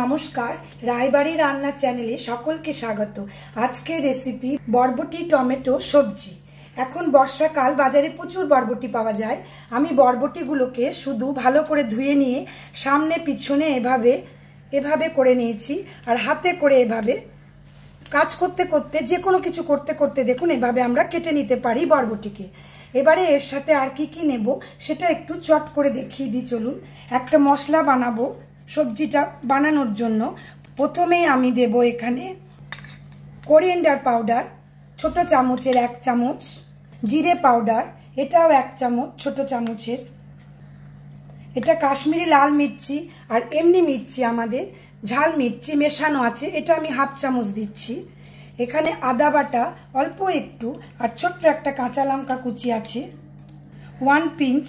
নমস্কার, রায়বাড়ি রান্না চ্যানেলে সকলকে স্বাগত। আজকের রেসিপি বরবটি, টমেটো, সবজি। এখন বর্ষাকাল, বাজারে প্রচুর বরবটি পাওয়া যায়। আমি বরবটিগুলোকে শুধু ভালো করে ধুয়ে নিয়ে সামনে, পিছনে এভাবে এভাবে করে নিয়েছি। আর হাতে করে এভাবে কাজ করতে করতে যে কোনো কিছু করতে করতে দেখুন, এভাবে আমরা কেটে নিতে পারি বরবটিকে। এবারে এর সাথে আর কি কি নেব, সেটা একটু চট করে দেখিয়ে দিই, চলুন। একটা মশলা বানাবো। সবজিটা বানানোর জন্য প্রথমেই আমি দেব এখানে কোরিয়েন্ডার পাউডার ছোট চামচের এক চামচ, জিরে পাউডার এটাও এক চামচ, ছোট চামচের। এটা কাশ্মীরি লাল মির্চি আর এমনি মির্চি আমাদের, ঝাল মির্চি মেশানো আছে, এটা আমি হাফ চামচ দিচ্ছি। এখানে আদা বাটা, অল্প একটু, আর ছোট্ট একটা কাঁচা লঙ্কা কুচি আছে। ওয়ান পিঞ্চ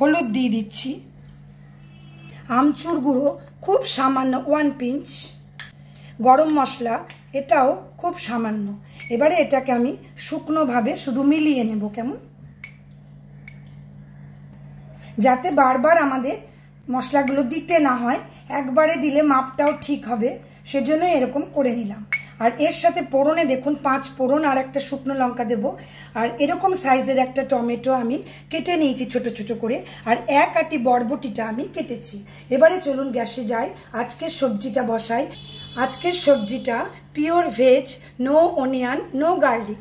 হলুদ দিয়ে দিচ্ছি। আমচুর গুঁড়ো খুব সামান্য ওয়ান পিঞ্চ গরম মশলা, এটাও খুব সামান্য। এবারে এটাকে আমি শুকনোভাবে শুধু মিলিয়ে নেব, কেমন? যাতে বারবার আমাদের মশলাগুলো দিতে না হয়, একবারে দিলে মাপটাও ঠিক হবে সেজন্য এরকম করে নিলাম। আর এর সাথে পোড়নে দেখুন, পাঁচ পোড়ন আর একটা শুকনো লঙ্কা দেব। আর এরকম সাইজের একটা টমেটো আমি কেটে নিয়েছি ছোট ছোট করে, আর এক আটি বরবটিটা আমি কেটেছি। এবারে চলুন গ্যাসে যাই, আজকের সবজিটা বসাই। আজকের সবজিটা pure veg no onion no garlic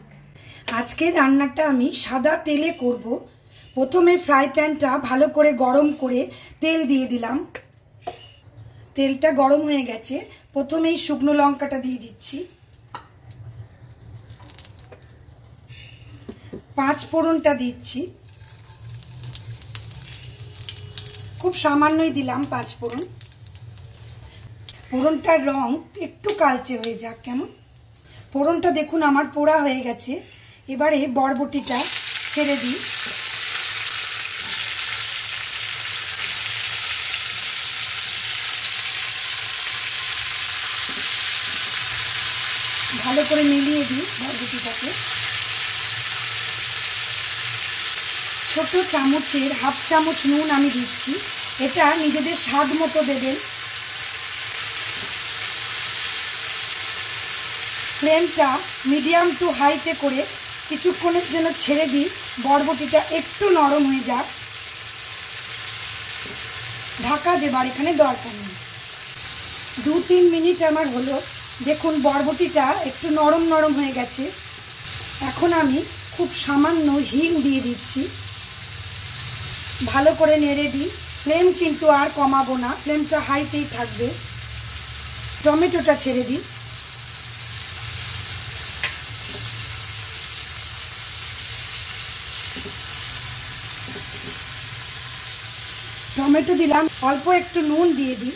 আজকের রান্নাটা আমি সাদা তেলে করব। প্রথমে ফ্রাই প্যানটা ভালো করে গরম করে তেল দিয়ে দিলাম। তেলটা গরম হয়ে গেছে। প্রথমেই শুকনো লঙ্কাটা দিয়ে দিচ্ছি। পাঁচ ফোড়নটা দিচ্ছি। খুব সামান্যই দিলাম পাঁচ ফোড়ন। ফোড়নটার রং একটু কালচে হয়ে যাক কেমন। ফোড়নটা দেখুন আমার পোড়া হয়ে গেছে। এবারে বরবটিটা ছেড়ে দিই। ভালো করে মিলিয়ে দিই বরবটিটাকে। ছোট চামচের হাফ চামচ নুন আমি দিচ্ছি। এটা নিজেদের স্বাদ মতো দেবেন। ফ্লেমটা মিডিয়াম টু হাইতে করে কিছুক্ষণের জন্য ছেড়ে দিই। বরবটিটা একটু নরম হয়ে যাক। ঢাকা দেবার এখানে দরকার নেই। দু তিন মিনিট আমার হলো। দেখুন, বরবটিটা একটু নরম নরম হয়ে গেছে। এখন আমি খুব সামান্য হিং দিয়ে দিচ্ছি। ভালো করে নেড়ে দিই। ফ্লেম কিন্তু আর কমাবো না, ফ্লেমটা হাইতেই থাকবে। টমেটোটা ছেড়ে দিই। টমেটো দিলাম, অল্প একটু নুন দিয়ে দিই।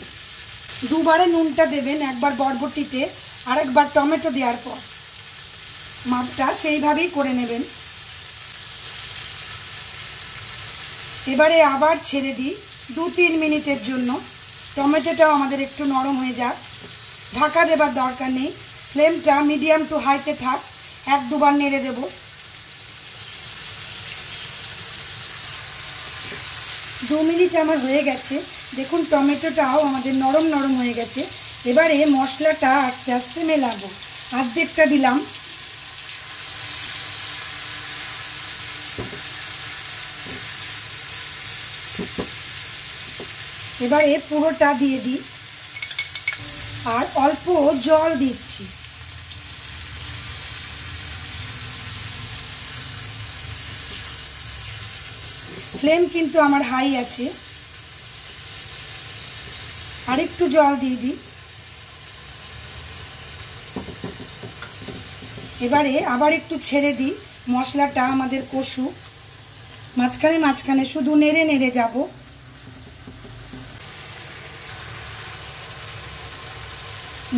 দুবারে নুনটা দেবেন একবার বরবটিতে, আরেকবার টমেটো দেওয়ার পর। মাপটা সেইভাবেই করে নেবেন। এবারে আবার ছেড়ে দিই দু তিন মিনিটের জন্য। টমেটোটাও আমাদের একটু নরম হয়ে যাক। ঢাকা দেবার দরকার নেই। ফ্লেমটা মিডিয়াম টু হাইতে থাক। এক দুবার নেড়ে দেব। দু মিনিট আমার হয়ে গেছে। দেখুন, টমেটোটাও আমাদের নরম নরম হয়ে গেছে। এবারে মশলাটা আস্তে আস্তে মেলাবো। অর্ধেকটা দিলাম। এবারে পুরোটা দিয়ে দিই। আর অল্প জল দিচ্ছি। ফ্লেম কিন্তু আমার হাই আছে। আরেকটু জল দিয়ে দিই। এবারে আবার একটু ছেড়ে দিই, মশলাটা আমাদের কষু। মাঝখানে মাঝখানে শুধু নেড়ে নেড়ে যাব।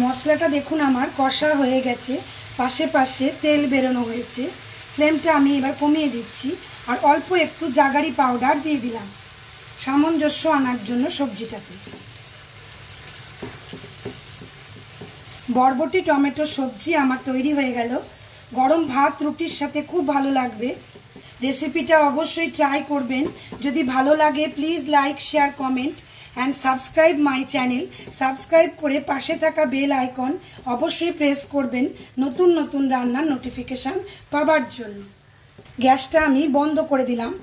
মশলাটা দেখুন আমার কষা হয়ে গেছে, পাশে পাশে তেল বেরোনো হয়েছে। ফ্লেমটা আমি এবার কমিয়ে দিচ্ছি আর অল্প একটু জাগারি পাউডার দিয়ে দিলাম। সামঞ্জস্য আনার জন্য সবজিটাতে। বরবটি, টমেটো, সবজি আমার তৈরি হয়ে গেল। গরম ভাত, রুটির সাথে খুব ভালো লাগবে। রেসিপিটা অবশ্যই ট্রাই করবেন। যদি ভালো লাগে please like share comment and subscribe my channel subscribe করে পাশে থাকা বেল আইকন অবশ্যই প্রেস করবেন। নতুন নতুন রান্নার নোটিফিকেশান পাবার জন্য। গ্যাসটা আমি বন্ধ করে দিলাম।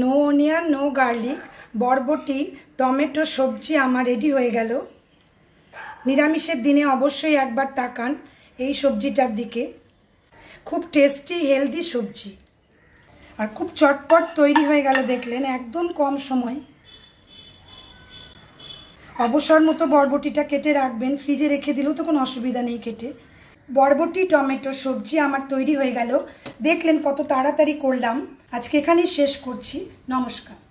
নো অনিয়ন নো গার্লিক বরবটি, টমেটো, সবজি আমার রেডি হয়ে গেল। নিরামিষের দিনে অবশ্যই একবার তাকান এই সবজিটার দিকে। খুব টেস্টি হেলদি সবজি। আর খুব চটপট তৈরি হয়ে গেল দেখলেন, একদম কম সময়। অবসর মতো বরবটিটা কেটে রাখবেন, ফ্রিজে রেখে দিলেও তো কোনো অসুবিধা নেই কেটে। বরবটি, টমেটো, সবজি আমার তৈরি হয়ে গেল। দেখলেন কত তাড়াতাড়ি করলাম। আজকে এখানেই শেষ করছি। নমস্কার।